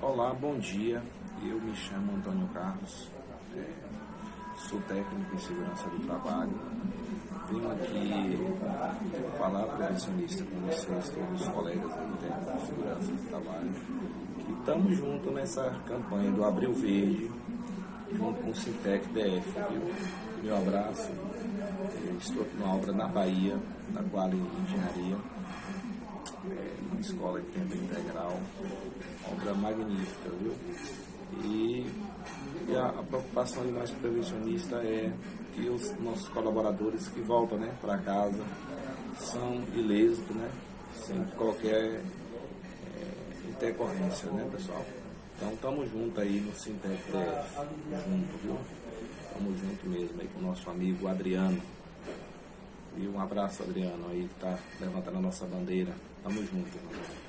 Olá, bom dia. Eu me chamo Antônio Carlos, é, sou técnico em segurança do trabalho. Venho aqui falar prevencionista com vocês, todos os colegas aí técnicos de segurança do trabalho, que estamos juntos nessa campanha do Abril Verde, junto com o Sintec DF. Viu? Meu abraço. Estou aqui numa obra na Bahia, na Quali Engenharia uma escola de tempo integral, obra magnífica, viu? E, e a, a, preocupação de nós prevencionistas é que os nossos colaboradores que voltam né, para casa são ilesos, né? Sem qualquer é, intercorrência, né, pessoal? Então estamos juntos aí no Sintec junto, viu? Estamos juntos mesmo aí com o nosso amigo Adriano. E um abraço, Adriano, aí que está levantando a nossa bandeira. Tamo junto.